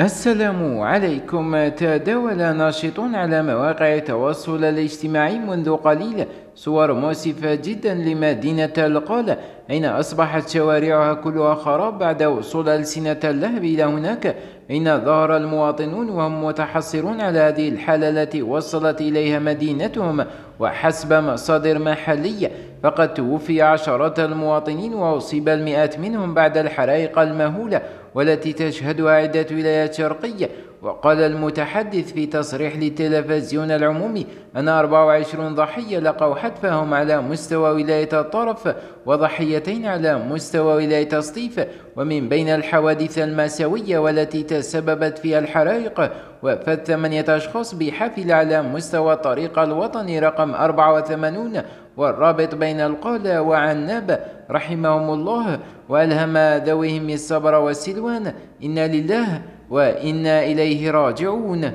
السلام عليكم. تداول ناشطون على مواقع التواصل الاجتماعي منذ قليل. صور مؤسفة جدا لمدينة القالة أين أصبحت شوارعها كلها خراب بعد وصول ألسنة اللهب إلى هناك أين ظهر المواطنون وهم متحصرون على هذه الحالة التي وصلت إليها مدينتهم. وحسب مصادر محلية فقد توفي عشرات المواطنين وأصيب المئات منهم بعد الحرائق المهولة. والتي تشهدها عدة ولايات شرقية. وقال المتحدث في تصريح للتلفزيون العمومي أن 24 ضحية لقوا حتفهم على مستوى ولاية الطرف وضحيتين على مستوى ولاية سطيف ومن بين الحوادث المأساوية والتي تسببت فيها الحرائق وفاة ثمانية أشخاص بحافل على مستوى الطريق الوطني رقم 84 والرابط بين القالة وعناب. رحمهم الله وألهم ذويهم الصبر والسلوان. إنا لله وإنا إليه راجعون.